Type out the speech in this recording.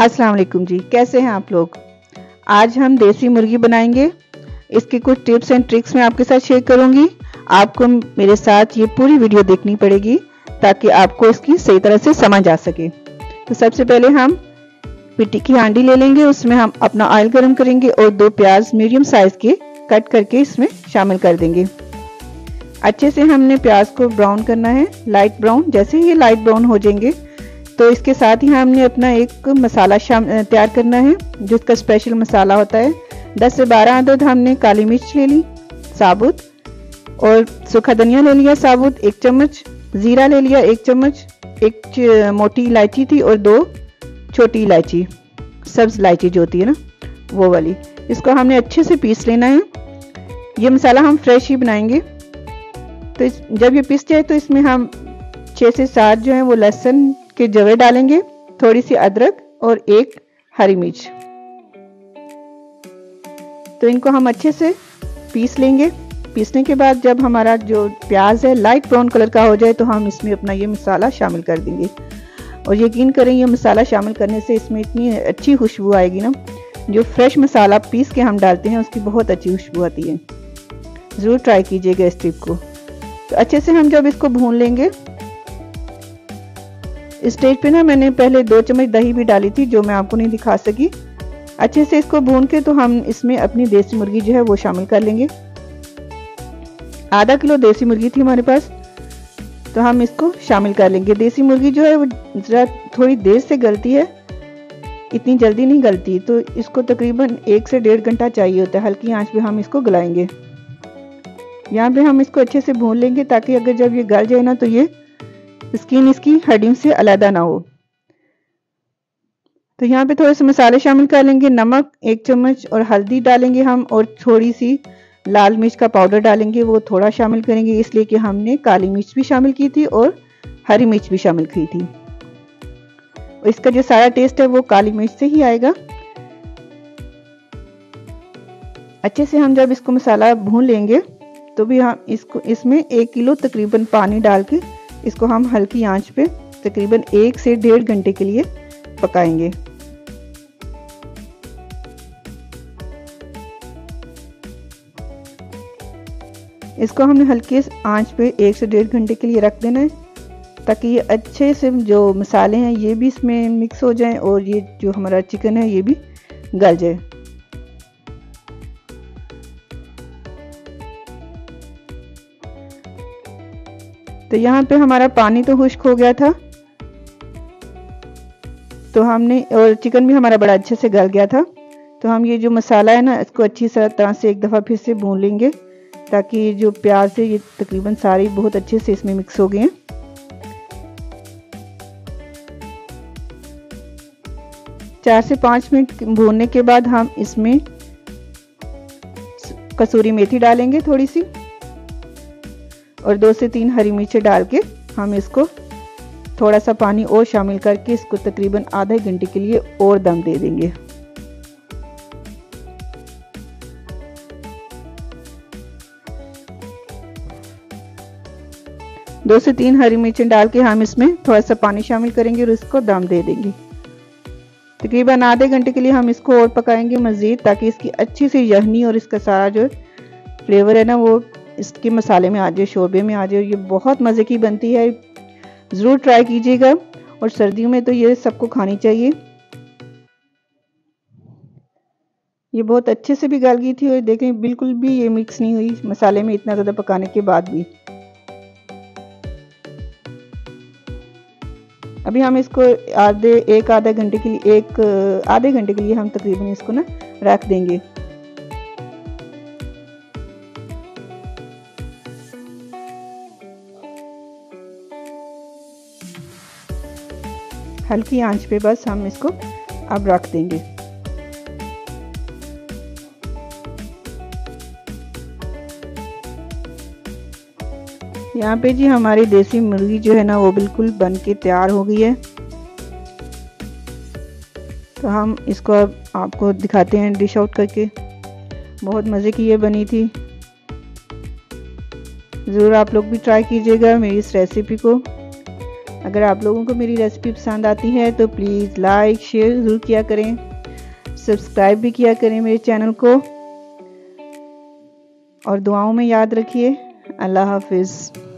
अस्सलाम वालेकुम जी। कैसे हैं आप लोग? आज हम देसी मुर्गी बनाएँगे। इसके कुछ टिप्स एंड ट्रिक्स मैं आपके साथ शेयर करूँगी। आपको मेरे साथ ये पूरी वीडियो देखनी पड़ेगी ताकि आपको इसकी सही तरह से समझ आ सके। तो सबसे पहले हम मिट्टी की हांडी ले लेंगे। उसमें हम अपना ऑयल गर्म करेंगे और दो प्याज मीडियम साइज़ के कट करके इसमें शामिल कर देंगे। अच्छे से हमने प्याज को ब्राउन करना है। लाइट ब्राउन जैसे ही ये लाइट ब्राउन हो जाएँगे तो इसके साथ ही हमने अपना एक मसाला शाम तैयार करना है जो इसका स्पेशल मसाला होता है। 10 से 12 अदद हमने काली मिर्च ले ली, साबुत, और सूखा धनिया ले लिया साबुत, एक चम्मच, ज़ीरा ले लिया एक चम्मच, एक मोटी इलायची थी और दो छोटी इलायची, सब्ज इलायची जो होती है ना, वो वाली। इसको हमने अच्छे से पीस लेना है। ये मसाला हम फ्रेश ही बनाएँगे। तो इस, जब ये पिस जाए तो इसमें हम छः से सात जो है वो लहसुन के जवे डालेंगे थोड़ी सी अदरक और एक हरी मिर्च। तो इनको हम अच्छे से पीस लेंगे। पीसने के बाद जब हमारा जो प्याज है लाइट ब्राउन कलर का हो जाए तो हम इसमें अपना ये मसाला शामिल कर देंगे। और यकीन करें ये मसाला शामिल करने से इसमें इतनी अच्छी खुशबू आएगी ना। जो फ्रेश मसाला पीस के हम डालते हैं, उसकी बहुत अच्छी खुशबू आती है। ज़रूर ट्राई कीजिएगा इस टिप को। तो अच्छे से हम जब इसको भून लेंगे स्टेज पे ना मैंने पहले दो चम्मच दही भी डाली थी, जो मैं आपको नहीं दिखा सकी। अच्छे से इसको भून के तो हम इसमें अपनी देसी मुर्गी जो है वो शामिल कर लेंगे। आधा किलो देसी मुर्गी थी हमारे पास तो हम इसको शामिल कर लेंगे। देसी मुर्गी जो है वो ज़रा थोड़ी देर से गलती है, इतनी जल्दी नहीं गलती तो इसको तकरीबन एक से डेढ़ घंटा चाहिए होता है। हल्की आँच पे हम इसको गलाएँगे। यहाँ पे हम इसको अच्छे से भून लेंगे, ताकि अगर जब ये गल जाए ना तो ये स्किन इसकी हड्डियों से अलहदा ना हो। तो यहाँ पे थोड़े से मसाले शामिल कर लेंगे। नमक, एक चम्मच और हल्दी डालेंगे हम और थोड़ी सी लाल मिर्च का पाउडर डालेंगे, वो थोड़ा शामिल करेंगे, इसलिए कि हमने काली मिर्च भी शामिल की थी और हरी मिर्च भी शामिल की थी। इसका जो सारा टेस्ट है, वो काली मिर्च से ही आएगा। अच्छे से हम जब इसको मसाला भून लेंगे तो भी हम इसको, इसमें एक किलो तकरीबन पानी डाल के इसको हम हल्की आँच पे तकरीबन एक से डेढ़ घंटे के लिए पकाएँगे। इसको हमने हल्के आँच पे एक से डेढ़ घंटे के लिए रख देना है, ताकि ये अच्छे से जो मसाले हैं, ये भी इसमें मिक्स हो जाएँ और ये जो हमारा चिकन है, ये भी गल जाए। तो यहाँ पे हमारा पानी तो खुश्क हो गया था। तो हमने, और चिकन भी हमारा बड़ा अच्छे से गल गया था। तो हम ये जो मसाला है ना, इसको अच्छी तरह से एक दफ़ा फिर से भून लेंगे, ताकि जो प्याज है, ये तकरीबन सारी बहुत अच्छे से इसमें मिक्स हो गए हैं। चार से पाँच मिनट भूनने के बाद हम इसमें कसूरी मेथी डालेंगे थोड़ी सी। और दो से तीन हरी मिर्चें डाल के हम इसको थोड़ा सा पानी और शामिल करके इसको तकरीबन आधे घंटे के लिए और दम दे देंगे। दो से तीन हरी मिर्चें डाल के हम इसमें थोड़ा सा पानी शामिल करेंगे और इसको दम दे देंगे। तकरीबन आधे घंटे के लिए हम इसको और पकाएँगे मज़ीद ताकि इसकी अच्छी सी यहनी और इसका सारा जो फ्लेवर है ना वो इसके मसाले में आ जाए, शोरबे में आ जाए, ये बहुत मज़े की बनती है। ज़रूर ट्राई कीजिएगा और सर्दियों में तो ये सबको खानी चाहिए। ये बहुत अच्छे से भी गल गई थी और देखें, बिल्कुल भी ये मिक्स नहीं हुई मसाले में इतना ज़्यादा पकाने के बाद भी। अभी हम इसको आधे, एक आधे घंटे के लिए, एक, आधे घंटे के लिए हम तकरीबन इसको ना रख देंगे। हल्की आँच पे बस हम इसको अब रख देंगे। यहाँ पे जी हमारी देसी मुर्गी जो है ना, वो बिल्कुल बन के तैयार हो गई है। तो हम इसको अब आपको दिखाते हैं डिश आउट करके। बहुत मज़े की ये बनी थी। ज़रूर आप लोग भी ट्राई कीजिएगा मेरी इस रेसिपी को। अगर आप लोगों को मेरी रेसिपी पसंद आती है तो प्लीज़ लाइक शेयर ज़रूर किया करें। सब्सक्राइब भी किया करें मेरे चैनल को। और दुआओं में याद रखिए। अल्लाह हाफिज़।